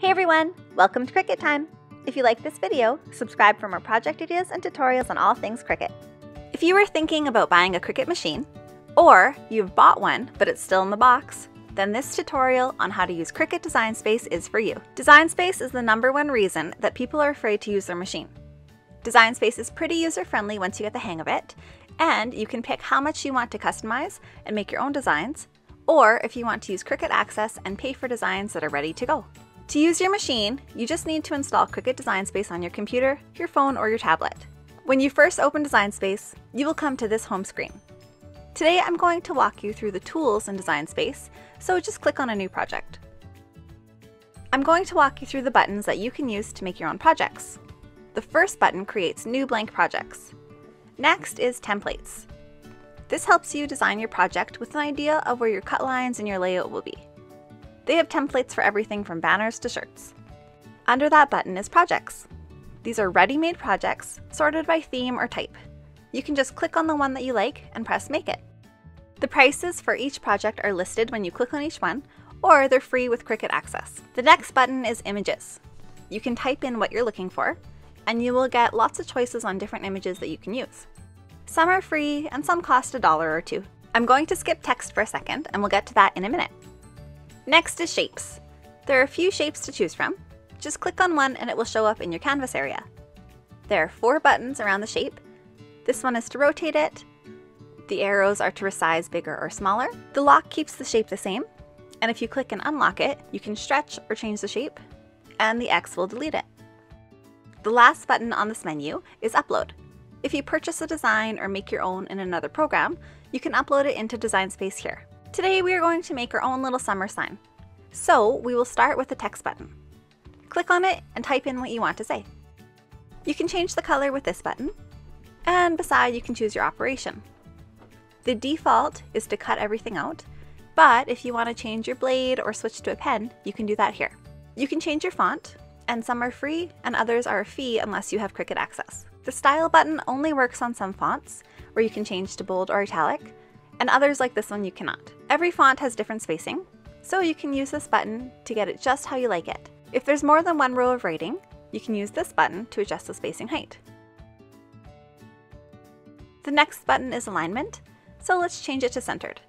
Hey everyone, welcome to Cricut Time. If you like this video, subscribe for more project ideas and tutorials on all things Cricut. If you were thinking about buying a Cricut machine, or you've bought one but it's still in the box, then this tutorial on how to use Cricut Design Space is for you. Design Space is the number one reason that people are afraid to use their machine. Design Space is pretty user-friendly once you get the hang of it, and you can pick how much you want to customize and make your own designs, or if you want to use Cricut Access and pay for designs that are ready to go. To use your machine, you just need to install Cricut Design Space on your computer, your phone, or your tablet. When you first open Design Space, you will come to this home screen. Today I'm going to walk you through the tools in Design Space, so just click on a new project. I'm going to walk you through the buttons that you can use to make your own projects. The first button creates new blank projects. Next is Templates. This helps you design your project with an idea of where your cut lines and your layout will be. They have templates for everything from banners to shirts. Under that button is Projects. These are ready-made projects, sorted by theme or type. You can just click on the one that you like and press Make It. The prices for each project are listed when you click on each one, or they're free with Cricut Access. The next button is Images. You can type in what you're looking for, and you will get lots of choices on different images that you can use. Some are free, and some cost a dollar or two. I'm going to skip text for a second, and we'll get to that in a minute. Next is shapes. There are a few shapes to choose from. Just click on one and it will show up in your canvas area. There are four buttons around the shape. This one is to rotate it. The arrows are to resize bigger or smaller. The lock keeps the shape the same. And if you click and unlock it, you can stretch or change the shape. And the X will delete it. The last button on this menu is Upload. If you purchase a design or make your own in another program, you can upload it into Design Space here. Today we are going to make our own little summer sign. So we will start with the text button. Click on it and type in what you want to say. You can change the color with this button, and beside you can choose your operation. The default is to cut everything out, but if you want to change your blade or switch to a pen, you can do that here. You can change your font, and some are free and others are a fee unless you have Cricut Access. The style button only works on some fonts, where you can change to bold or italic, and others like this one you cannot. Every font has different spacing, so you can use this button to get it just how you like it. If there's more than one row of writing, you can use this button to adjust the spacing height. The next button is alignment, so let's change it to centered.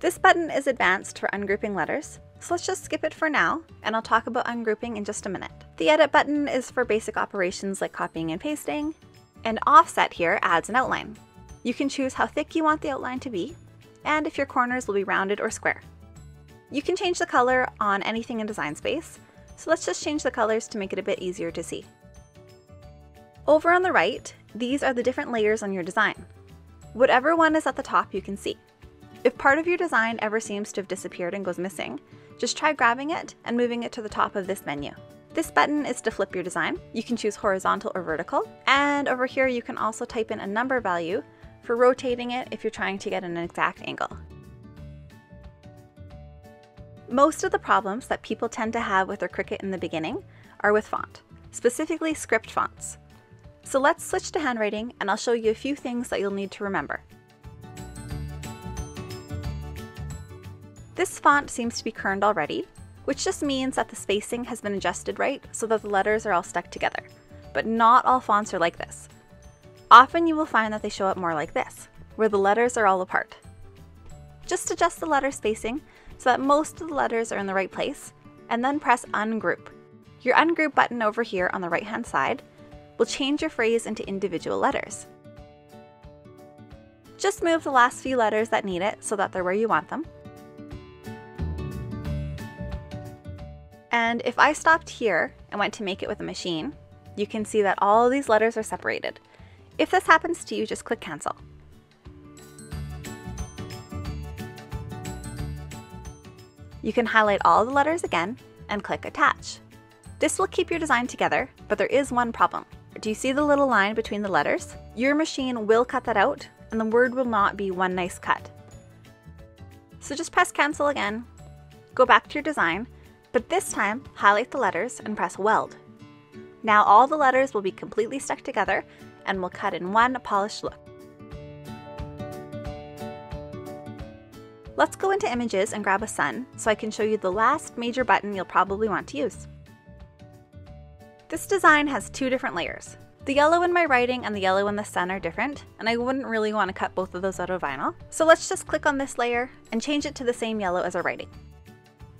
This button is advanced for ungrouping letters, so let's just skip it for now, and I'll talk about ungrouping in just a minute. The edit button is for basic operations like copying and pasting, and offset here adds an outline. You can choose how thick you want the outline to be, and if your corners will be rounded or square. You can change the color on anything in Design Space, so let's just change the colors to make it a bit easier to see. Over on the right, these are the different layers on your design. Whatever one is at the top you can see. If part of your design ever seems to have disappeared and goes missing, just try grabbing it and moving it to the top of this menu. This button is to flip your design. You can choose horizontal or vertical, and over here you can also type in a number value for rotating it if you're trying to get an exact angle. Most of the problems that people tend to have with their Cricut in the beginning are with font, specifically script fonts. So let's switch to handwriting and I'll show you a few things that you'll need to remember. This font seems to be kerned already, which just means that the spacing has been adjusted right so that the letters are all stuck together. But not all fonts are like this. Often you will find that they show up more like this, where the letters are all apart. Just adjust the letter spacing so that most of the letters are in the right place, and then press Ungroup. Your Ungroup button over here on the right hand side will change your phrase into individual letters. Just move the last few letters that need it so that they're where you want them. And if I stopped here and went to make it with a machine, you can see that all these letters are separated. If this happens to you, just click cancel. You can highlight all the letters again and click attach. This will keep your design together, but there is one problem. Do you see the little line between the letters? Your machine will cut that out and the word will not be one nice cut. So just press cancel again, go back to your design, but this time highlight the letters and press weld. Now all the letters will be completely stuck together and will cut in one polished look. Let's go into images and grab a sun so I can show you the last major button you'll probably want to use. This design has two different layers. The yellow in my writing and the yellow in the sun are different, and I wouldn't really want to cut both of those out of vinyl. So let's just click on this layer and change it to the same yellow as our writing.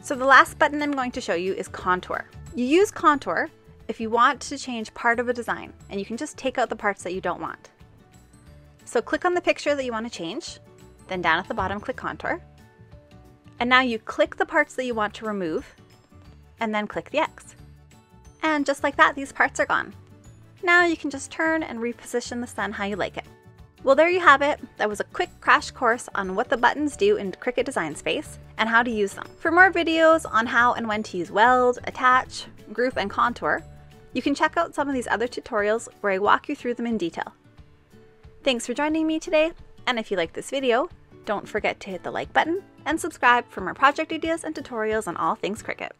So the last button I'm going to show you is contour. You use contour if you want to change part of a design, and you can just take out the parts that you don't want. So click on the picture that you want to change, then down at the bottom click contour. And now you click the parts that you want to remove, and then click the X. And just like that, these parts are gone. Now you can just turn and reposition the sun how you like it. Well, there you have it. That was a quick crash course on what the buttons do in Cricut Design Space and how to use them. For more videos on how and when to use weld, attach, group, and contour, you can check out some of these other tutorials where I walk you through them in detail. Thanks for joining me today, and if you like this video, don't forget to hit the like button and subscribe for more project ideas and tutorials on all things Cricut.